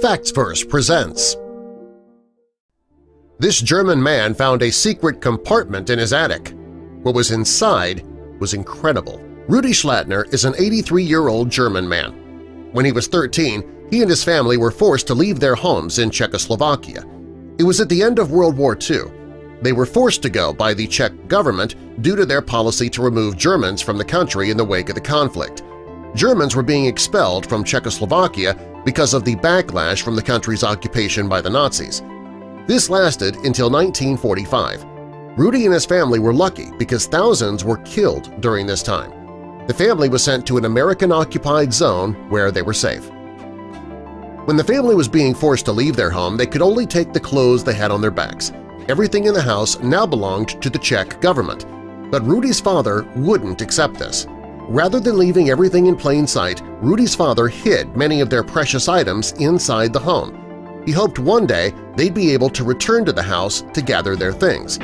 Facts Verse presents This German man found a secret compartment in his attic. What was inside was incredible. Rudy Schlattner is an 83-year-old German man. When he was 13, he and his family were forced to leave their homes in Czechoslovakia. It was at the end of World War II. They were forced to go by the Czech government due to their policy to remove Germans from the country in the wake of the conflict. Germans were being expelled from Czechoslovakia because of the backlash from the country's occupation by the Nazis. This lasted until 1945. Rudy and his family were lucky because thousands were killed during this time. The family was sent to an American-occupied zone where they were safe. When the family was being forced to leave their home, they could only take the clothes they had on their backs. Everything in the house now belonged to the Czech government, but Rudy's father wouldn't accept this. Rather than leaving everything in plain sight, Rudy's father hid many of their precious items inside the home. He hoped one day they'd be able to return to the house to gather their things.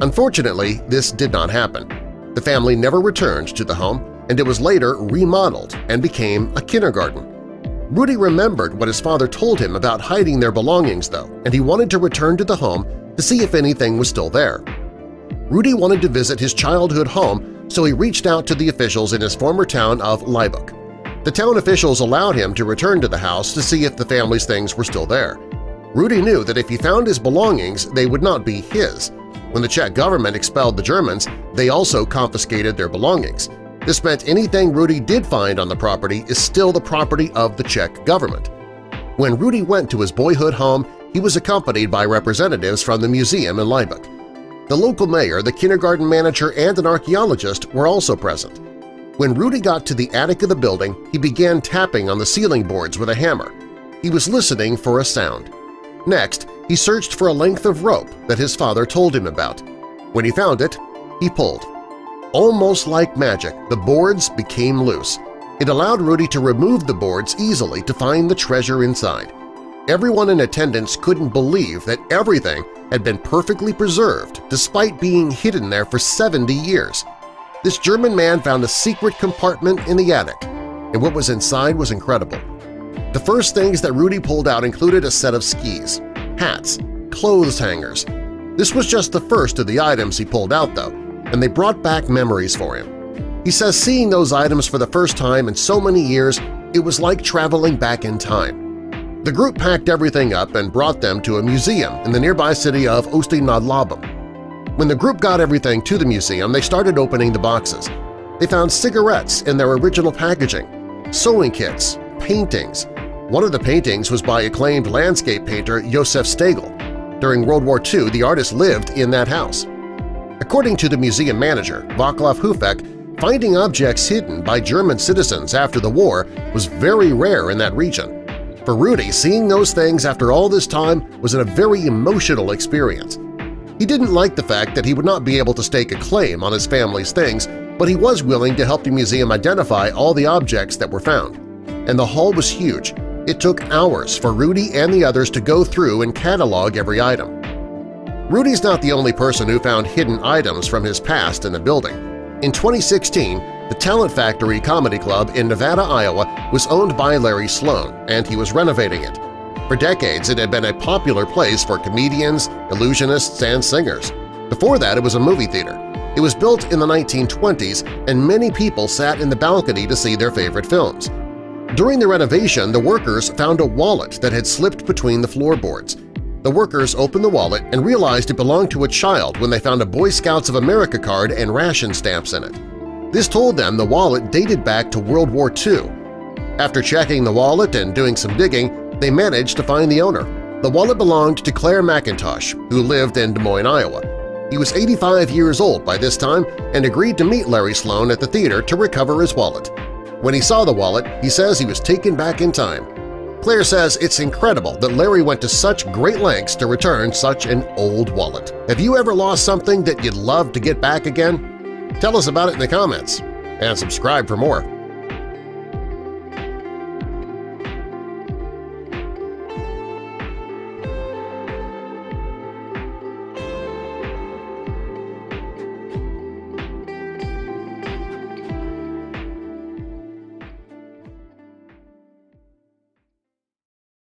Unfortunately, this did not happen. The family never returned to the home, and it was later remodeled and became a kindergarten. Rudy remembered what his father told him about hiding their belongings, though, and he wanted to return to the home to see if anything was still there. Rudy wanted to visit his childhood home so he reached out to the officials in his former town of Laibach. The town officials allowed him to return to the house to see if the family's things were still there. Rudy knew that if he found his belongings, they would not be his. When the Czech government expelled the Germans, they also confiscated their belongings. This meant anything Rudy did find on the property is still the property of the Czech government. When Rudy went to his boyhood home, he was accompanied by representatives from the museum in Laibach. The local mayor, the kindergarten manager, and an archaeologist were also present. When Rudy got to the attic of the building, he began tapping on the ceiling boards with a hammer. He was listening for a sound. Next, he searched for a length of rope that his father told him about. When he found it, he pulled. Almost like magic, the boards became loose. It allowed Rudy to remove the boards easily to find the treasure inside. Everyone in attendance couldn't believe that everything had been perfectly preserved despite being hidden there for 70 years. This German man found a secret compartment in the attic, and what was inside was incredible. The first things that Rudy pulled out included a set of skis, hats, clothes hangers. This was just the first of the items he pulled out, though, and they brought back memories for him. He says seeing those items for the first time in so many years, it was like traveling back in time. The group packed everything up and brought them to a museum in the nearby city of Ústí nad Labem. When the group got everything to the museum, they started opening the boxes. They found cigarettes in their original packaging, sewing kits, paintings. One of the paintings was by acclaimed landscape painter Josef Stagel. During World War II, the artist lived in that house. According to the museum manager, Václav Houfek, finding objects hidden by German citizens after the war was very rare in that region. For Rudy, seeing those things after all this time was a very emotional experience. He didn't like the fact that he would not be able to stake a claim on his family's things, but he was willing to help the museum identify all the objects that were found. And the haul was huge. It took hours for Rudy and the others to go through and catalog every item. Rudy's not the only person who found hidden items from his past in the building. In 2016, the Talent Factory Comedy Club in Nevada, Iowa was owned by Larry Sloan, and he was renovating it. For decades, it had been a popular place for comedians, illusionists, and singers. Before that, it was a movie theater. It was built in the 1920s, and many people sat in the balcony to see their favorite films. During the renovation, the workers found a wallet that had slipped between the floorboards. The workers opened the wallet and realized it belonged to a child when they found a Boy Scouts of America card and ration stamps in it. This told them the wallet dated back to World War II. After checking the wallet and doing some digging, they managed to find the owner. The wallet belonged to Claire McIntosh, who lived in Des Moines, Iowa. He was 85 years old by this time and agreed to meet Larry Sloan at the theater to recover his wallet. When he saw the wallet, he says he was taken back in time. Claire says it's incredible that Larry went to such great lengths to return such an old wallet. Have you ever lost something that you'd love to get back again? Tell us about it in the comments, and subscribe for more.